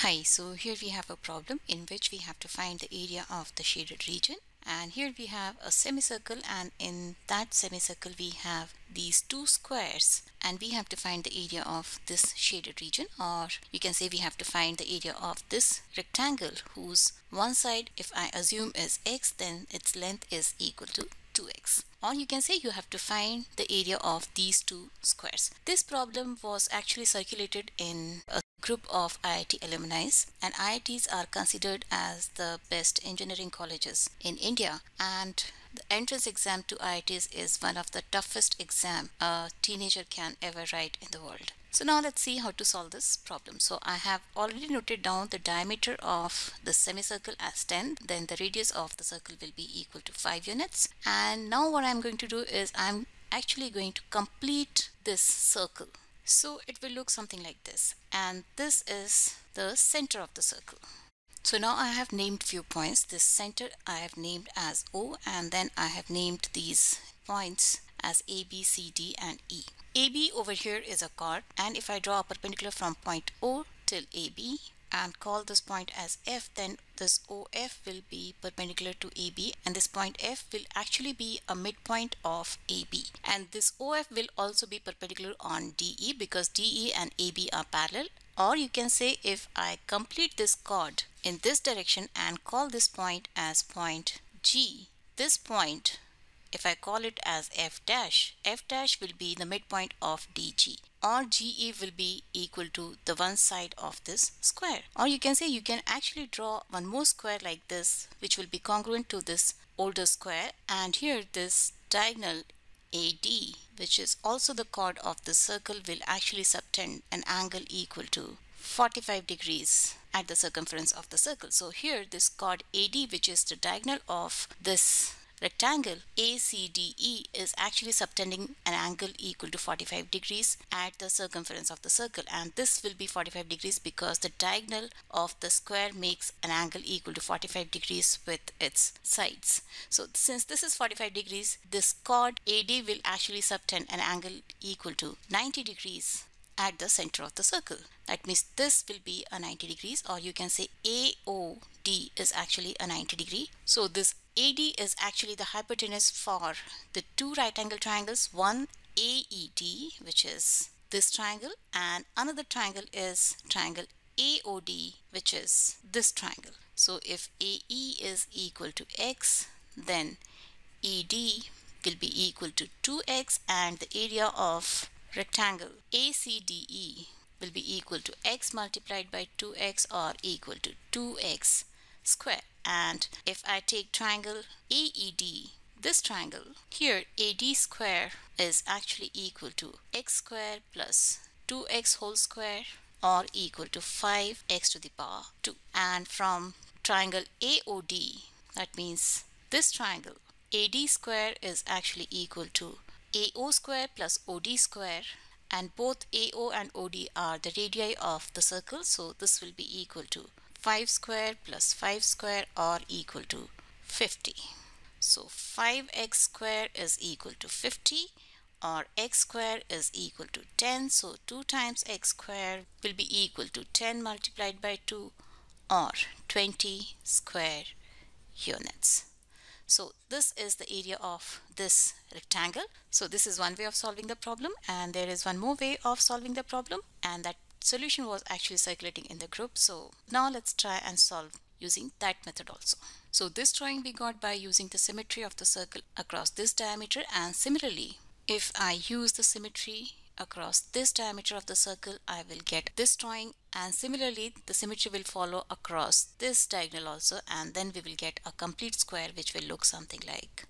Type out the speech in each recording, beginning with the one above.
Hi, so here we have a problem in which we have to find the area of the shaded region. And here we have a semicircle and in that semicircle we have these two squares. And we have to find the area of this shaded region or you can say we have to find the area of this rectangle whose one side if I assume is x then its length is equal to 2x or you can say you have to find the area of these two squares. This problem was actually circulated in a group of IIT alumni and IITs are considered as the best engineering colleges in India and the entrance exam to IITs is one of the toughest exam a teenager can ever write in the world. So now let's see how to solve this problem. So I have already noted down the diameter of the semicircle as 10 then the radius of the circle will be equal to 5 units and now what I'm going to do is I'm actually going to complete this circle so it will look something like this. And this is the center of the circle. So now I have named few points. This center I have named as O and then I have named these points as A, B, C, D and E. AB over here is a chord and if I draw a perpendicular from point O till AB and call this point as F then this OF will be perpendicular to AB and this point F will actually be a midpoint of AB and this OF will also be perpendicular on DE because DE and AB are parallel. Or you can say if I complete this chord in this direction and call this point as point G this point if I call it as f dash, f dash will be the midpoint of DG or GE will be equal to the one side of this square. Or you can say you can actually draw one more square like this which will be congruent to this older square and here this diagonal AD which is also the chord of the circle will actually subtend an angle equal to 45 degrees at the circumference of the circle. So here this chord AD which is the diagonal of this rectangle ACDE is actually subtending an angle equal to 45 degrees at the circumference of the circle and this will be 45 degrees because the diagonal of the square makes an angle equal to 45 degrees with its sides. So since this is 45 degrees this chord AD will actually subtend an angle equal to 90 degrees at the center of the circle. That means this will be a 90 degrees or you can say AOD is actually a 90 degree. So this AD is actually the hypotenuse for the two right angle triangles, one AED, which is this triangle, and another triangle is triangle AOD, which is this triangle. So if AE is equal to x, then ED will be equal to 2x and the area of rectangle ACDE will be equal to x multiplied by 2x or equal to 2x square and if I take triangle AED this triangle here AD square is actually equal to x square plus 2x whole square or equal to 5x to the power 2 and from triangle AOD that means this triangle AD square is actually equal to AO square plus OD square. And both AO and OD are the radii of the circle so this will be equal to 5 square plus 5 square are equal to 50. So 5x square is equal to 50 or x square is equal to 10. So 2 times x square will be equal to 10 multiplied by 2 or 20 square units. So this is the area of this rectangle. So this is one way of solving the problem and there is one more way of solving the problem and that solution was actually circulating in the group. So now let's try and solve using that method also. So this drawing we got by using the symmetry of the circle across this diameter and similarly if I use the symmetry across this diameter of the circle I will get this drawing and similarly the symmetry will follow across this diagonal also and then we will get a complete square which will look something like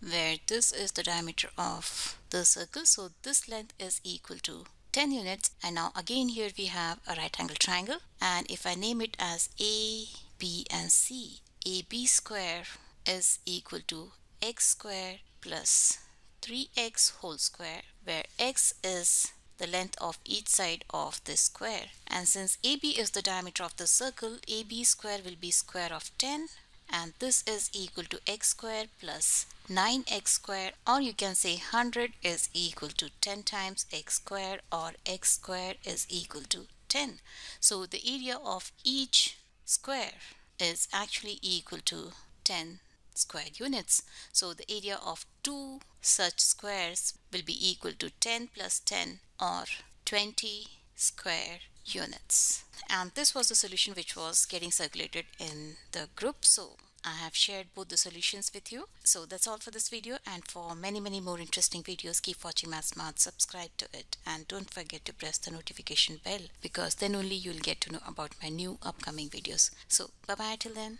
where this is the diameter of the circle so this length is equal to 10 units and now again here we have a right angle triangle. And if I name it as A, B and C, AB square is equal to x square plus 3x whole square where x is the length of each side of this square. And since AB is the diameter of the circle AB square will be square of 10 and this is equal to x squared plus 9x squared or you can say 100 is equal to 10 times x squared or x squared is equal to 10 so the area of each square is actually equal to 10 square units. So the area of two such squares will be equal to 10 plus 10 or 20 square units and this was the solution which was getting circulated in the group so I have shared both the solutions with you. So that's all for this video and for many many more interesting videos keep watching Math Smart, subscribe to it and don't forget to press the notification bell because then only you'll get to know about my new upcoming videos. So bye bye till then.